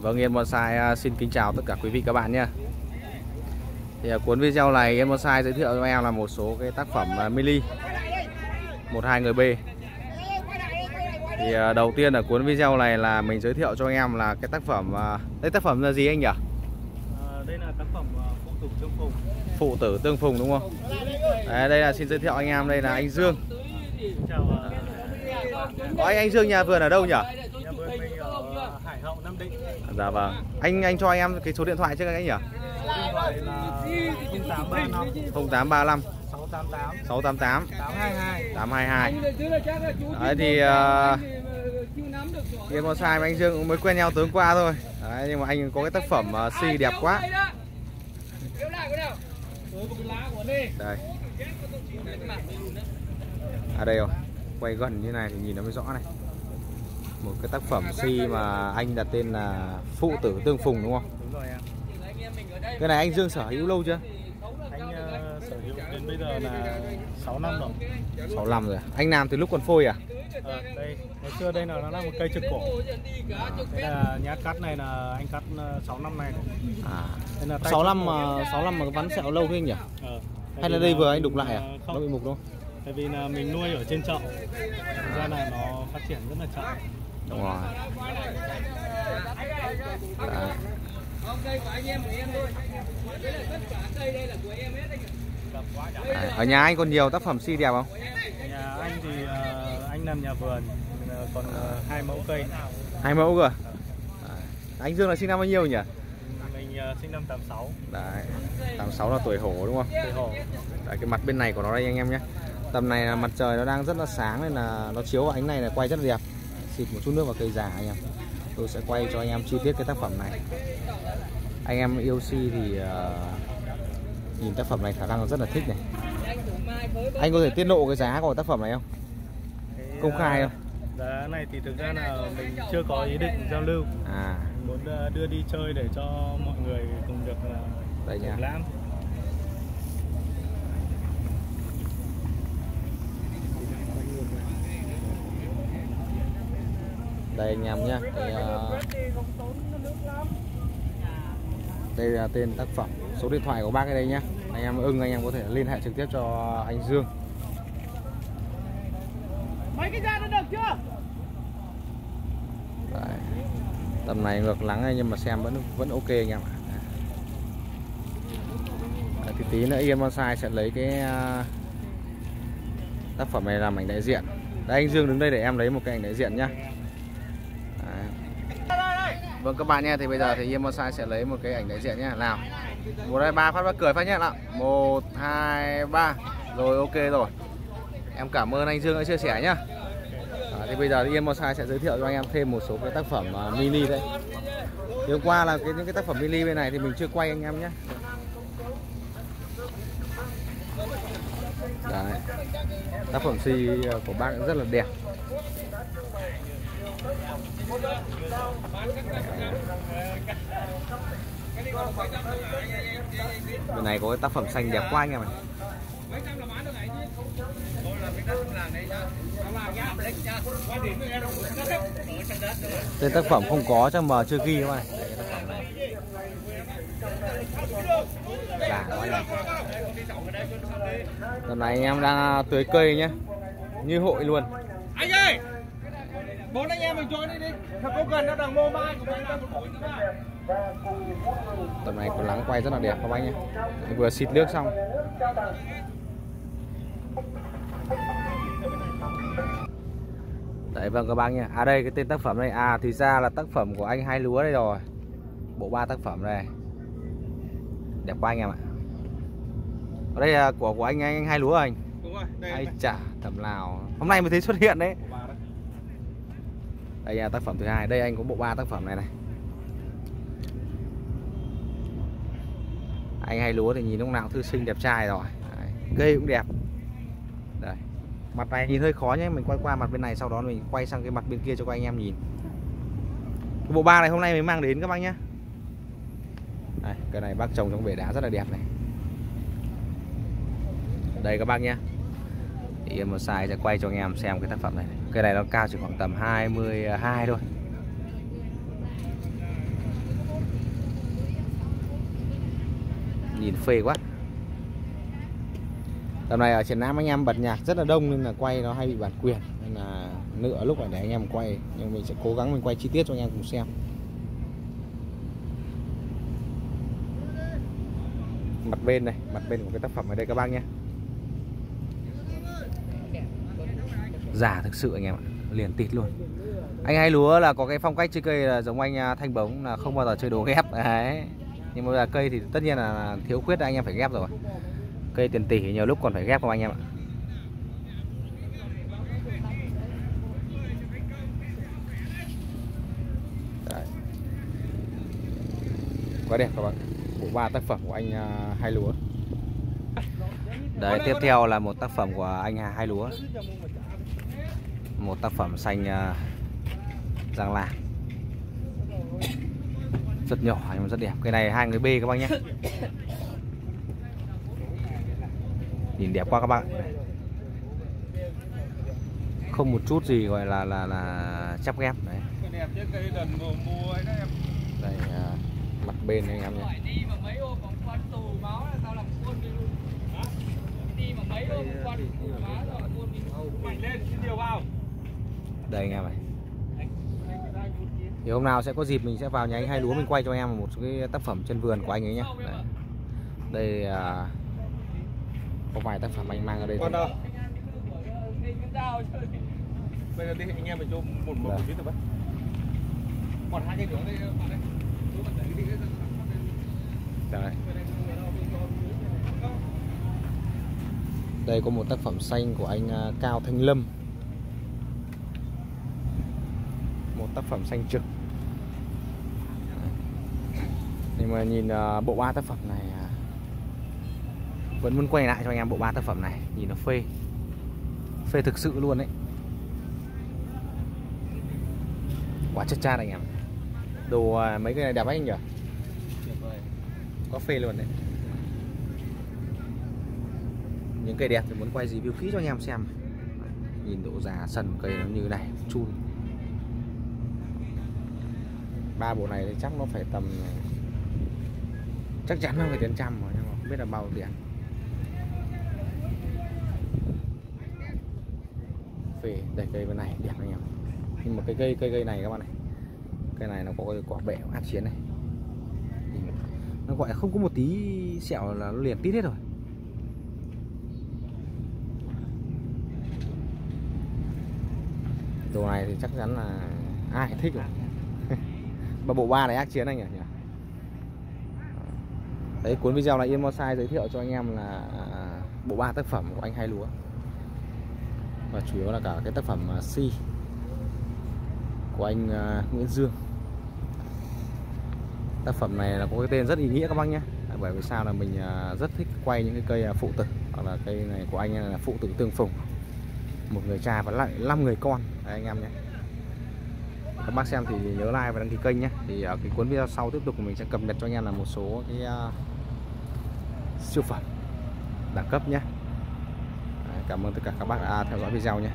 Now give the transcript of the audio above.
Vâng, Yên Bonsai à, xin kính chào tất cả quý vị các bạn nhé. Thì à, cuốn video này Yên Bonsai giới thiệu cho em là một số cái tác phẩm à, mini một hai người B. Thì đầu tiên ở cuốn video này là mình giới thiệu cho em là cái tác phẩm đây tác phẩm là gì anh nhỉ? À, đây là tác phẩm phụ tử tương phùng. Phụ tử tương phùng đúng không? Đấy, đây là xin giới thiệu anh em đây là anh Dương. Chào uh, anh anh Dương nhà vườn ở đâu nhỉ? nhà vườn mình ở Hải Hậu Nam Định. Dạ vâng. Anh anh cho em cái số điện thoại trước anh nhỉ? Điện thoại là 0835 688 688 822. 822 Đấy thì ờ, uh, Game Bonsai và anh Dương cũng mới quen nhau tối hôm qua thôi Đấy nhưng mà anh có cái tác phẩm uh, si đẹp quá Đây À đây rồi Quay gần như này thì nhìn nó mới rõ này một cái tác phẩm si mà anh đặt tên là Phụ tử Tương Phùng đúng không? Đúng rồi em. Cái này anh Dương sở hữu lâu chưa? Anh uh, sở hữu đến bây giờ là 6 năm rồi. 6 năm rồi à? Anh làm từ lúc còn phôi à? Ờ, đây, ngày xưa đây là nó là một cây trực cổ. Đây là nhát cắt này là anh cắt uh, 6 năm nay. rồi. À Đây là tay 6 trực năm mà 6 năm mà vắn sẹo lâu thế anh nhỉ? Ờ, tại Hay là đây vừa anh đục lại à? ờ, Nó Không, bị mục đúng không? tại vì là mình nuôi ở trên chậu. Thành ra là nó phát triển rất là chậm. Đúng rồi. Đấy. Đấy. Ở nhà anh còn nhiều tác phẩm si đẹp không? Nhà anh thì ờ, anh làm nhà vườn ờ, còn ờ, hai mẫu cây. Hai mẫu cơ. Đấy. Anh Dương là sinh năm bao nhiêu nhỉ? Mình sinh năm 86, Đấy. 86 là tuổi hổ đúng không? Tây Hồ. Đấy, cái mặt bên này của nó đây anh em nhé. Tầm này là mặt trời nó đang rất là sáng nên là nó chiếu vào ánh này là quay rất là đẹp. Xịt một chút nước vào cây già anh em. Tôi sẽ quay cho anh em chi tiết cái tác phẩm này. Anh em yêu si thì ờ, nhìn tác phẩm này khả năng rất là thích này. Anh có thể tiết lộ cái giá của tác phẩm này không? Công khai ờ, không? Giá này thì thực ra là mình chưa có ý định giao lưu. À, muốn ờ, đưa đi chơi để cho mọi người cùng được ờ, đây nha. lãm. Đây anh em nhé. Đây, ờ, đây là tên tác phẩm. Số điện thoại của bác ở đây nhé. Anh em ưng anh em có thể liên hệ trực tiếp cho anh Dương. Mấy cái da nó được chưa? Đấy. Tầm này ngược lắng nhưng mà xem vẫn vẫn ok anh em ạ. Thì tí nữa Yên Bonsai sẽ lấy cái à, tác phẩm này làm ảnh đại diện. Đây anh Dương đứng đây để em lấy một cái ảnh đại diện nhá. Vâng các bạn nha, thì bây giờ thì Yên Bonsai sẽ lấy một cái ảnh đại diện nhá. Nào. Một hai ba phát bắt cười phát nhé nào. Một hai ba. Rồi ok rồi. Em cảm ơn anh Dương đã chia sẻ nhá. À, thì bây giờ thì Yên Bonsai sẽ giới thiệu cho anh em thêm một số cái tác phẩm uh, mini đấy. Thì hôm qua là cái những cái tác phẩm mini bên này thì mình chưa quay anh em nhé. Đấy. Tác phẩm si à, của bác rất là đẹp. Bên này có cái tác phẩm xanh đẹp quá anh em ạ. Tên tác phẩm không có chắc mà chưa ghi các bạn này. Này. Giả quá nhỉ. Này anh em đang tưới cây nhé Như hội luôn Bốn anh em mình trốn đi đi. Thằng cô gần nó đang mô mai của mình đang một Tầm này có lắng quay rất là đẹp các bác nhé. Vừa xịt nước xong. Đấy vâng các bác nhé. À đây cái tên tác phẩm này. À thì ra là tác phẩm của anh Hai Lúa đây rồi. Bộ ba tác phẩm này. Đẹp quá anh em ạ. Ở đây là của của anh anh, anh Hai Lúa à anh? Đúng rồi, đây Ai chả thầm nào. Hôm nay mới thấy xuất hiện đấy. Đây là tác phẩm thứ hai. Đây anh có bộ ba tác phẩm này này. Anh hay lúa thì nhìn lúc nào cũng thư sinh đẹp trai rồi. Đấy. Cây cũng đẹp. Đây Mặt này nhìn hơi khó nhé. Mình quay qua mặt bên này Sau đó mình quay sang cái mặt bên kia cho các anh em nhìn. Cái Bộ ba này hôm nay mới mang đến các bác nhé. Đây, Cái này bác trồng trong bể đá rất là đẹp này. Đây các bác nhé. Thì em một sai sẽ quay cho anh em xem cái tác phẩm này. Cây này nó cao chỉ khoảng tầm 22 thôi. Nhìn phê quá. Tầm này ở Triển Nam anh em bật nhạc rất là đông nên là quay nó hay bị bản quyền. Nên là nữa lúc này để anh em quay. Nhưng mình sẽ cố gắng mình quay chi tiết cho anh em cùng xem. Mặt bên này, mặt bên của cái tác phẩm ở đây các bác nhé. Giả thực sự anh em ạ, liền tịt luôn. Anh hai lúa là có cái phong cách chơi cây là giống anh à, thanh bống là không bao giờ chơi đồ ghép, đấy. Nhưng mà là cây thì tất nhiên là thiếu khuyết, anh em phải ghép rồi. Cây tiền tỷ nhiều lúc còn phải ghép không anh em ạ? Đấy. quá đẹp các bạn. Bộ ba tác phẩm của anh à, hai lúa. Đấy, tiếp theo là một tác phẩm của anh à, hai lúa một tác phẩm xanh à, giang lạc rất nhỏ nhưng mà rất đẹp. Cái này hai người b các bác nhé. Nhìn đẹp quá các bạn. Không một chút gì gọi là là là chắp ghép. Đấy đây à, mặt bên anh em nhé đây anh em này. Thì hôm nào sẽ có dịp mình sẽ vào nhà anh hai lúa mình quay cho em một số cái tác phẩm chân vườn của anh ấy nhé đây, đây à, có vài tác phẩm anh mang ở đây Còn đâu? Bây giờ đi anh em mình cho một một Dạ. tí thôi bác. Còn hai cái nữa đây đây. đây có một tác phẩm xanh của anh à, Cao Thanh Lâm một tác phẩm xanh trực. Nhưng mà nhìn à, bộ ba tác phẩm này à, vẫn muốn quay lại cho anh em bộ ba tác phẩm này. Nhìn nó phê. Phê thực sự luôn đấy quá chất chat anh em. Đồ à, mấy cái này đẹp anh nhỉ? Có phê luôn đấy. Những cây đẹp thì muốn quay review kỹ cho anh em xem. Nhìn độ già sần cây nó như này chun ba bộ này thì chắc nó phải tầm, chắc chắn nó phải tiền trăm rồi, nhưng mà không biết là bao tiền. Về đây, cây bên này, đẹp anh em. Nhưng mà cái cây cây cây này các bạn này. Cây này nó có cái quả bẹ áp chiến này. Nó gọi là không có một tí sẹo là nó liền tít hết rồi. Đồ này thì chắc chắn là ai thích rồi và bộ ba này ác chiến anh nhỉ? Đấy cuốn video này Yên Bonsai giới thiệu cho anh em là à, bộ ba tác phẩm của anh hai lúa. Và chủ yếu là cả cái tác phẩm à, si của anh à, Nguyễn Dương. Tác phẩm này là có cái tên rất ý nghĩa các bác nhé. À, bởi vì sao là mình rất thích quay những cái cây phụ tử. Hoặc là cây này của anh là phụ tử tương phùng. Một người cha và lại 5 người con. Đấy, anh em nhé các bác xem thì nhớ like và đăng ký kênh nhé. Thì ở cái cuốn video sau tiếp tục của mình sẽ cập nhật cho anh em là một số cái uh, siêu phẩm đẳng cấp nhé. Đấy, cảm ơn tất cả các bác đã theo dõi video nhé.